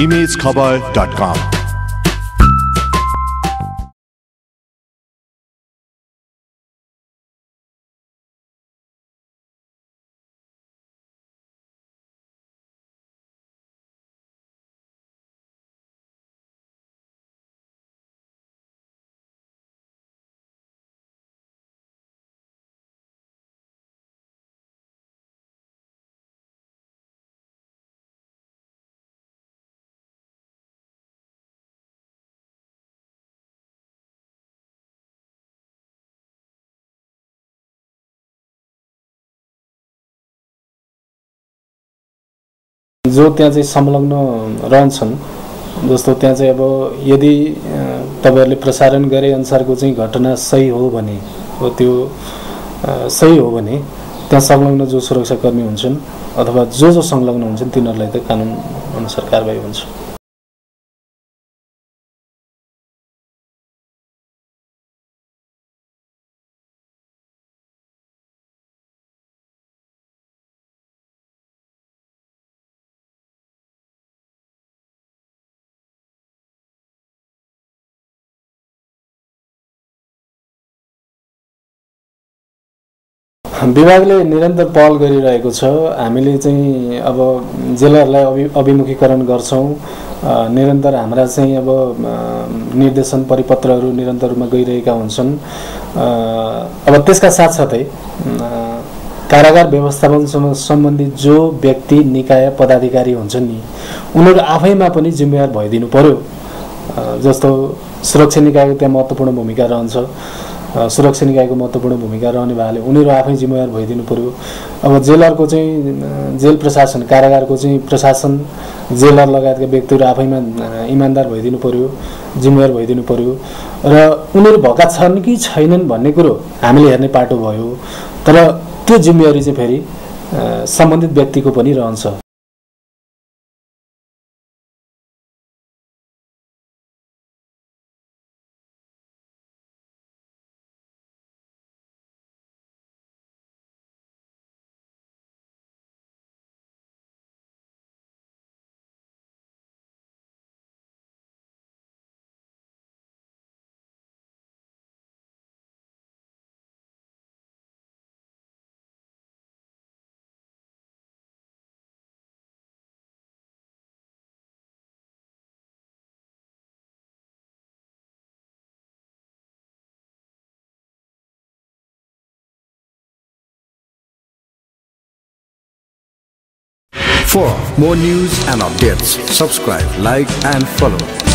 emailscowboy.com. जो त्यहाँ चाहिँ संलग्न रहन्छन् जस्तो त्यहाँ चाहिँ अब यदि तपाईँहरूले प्रसारण गरे अनुसारको चाहिँ घटना सही हो भने हो त्यो सही हो भने त्यहाँ संलग्न जो सुरक्षाकर्मी हुन्छन् अथवा जो जो संलग्न हुन्छन् तिनीहरूलाई त कानुन अनुसार कारवाही हुन्छ। विभागले निरन्तर पहल गरिरहेको छ। हामीले चाहिँ अब जेलरलाई अभि अभिमुखीकरण गर्छौँ। निरन्तर हाम्रा चाहिँ अब निर्देशन परिपत्रहरू निरन्तर रूपमा गइरहेका हुन्छन्। अब त्यसका साथसाथै कारागार व्यवस्थापनसँग सम्बन्धित जो व्यक्ति निकाय पदाधिकारी हुन्छन् नि उनीहरू आफैमा पनि जिम्मेवार भइदिनु पर्यो। जस्तो सुरक्षा निकायको त्यहाँ महत्त्वपूर्ण भूमिका रहन्छ। सुरक्षा निकायको महत्त्वपूर्ण भूमिका रहने भएले उनीहरू आफै जिम्मेवार भइदिनु पर्यो। अब जेलरको चाहिँ जेल प्रशासन कारागारको चाहिँ प्रशासन जेलर लगायतका व्यक्तिहरू आफैमा इमान्दार भइदिनु पर्यो जिम्मेवार भइदिनु पर्यो। र उनीहरू भएका छन् कि छैनन् भन्ने कुरो हामीले हेर्ने पाटो भयो। तर त्यो जिम्मेवारी चाहिँ फेरि सम्बन्धित व्यक्तिको पनि रहन्छ। For more news and updates, subscribe, like, and follow